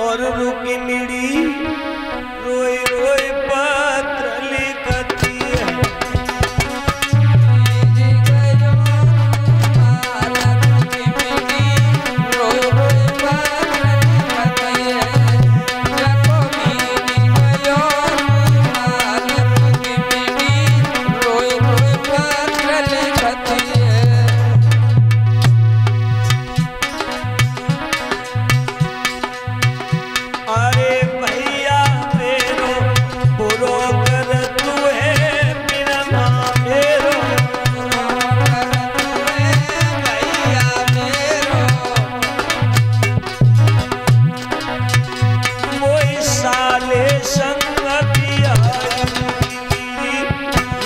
और रुकी मिड़ी रोए रोई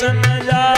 se me love.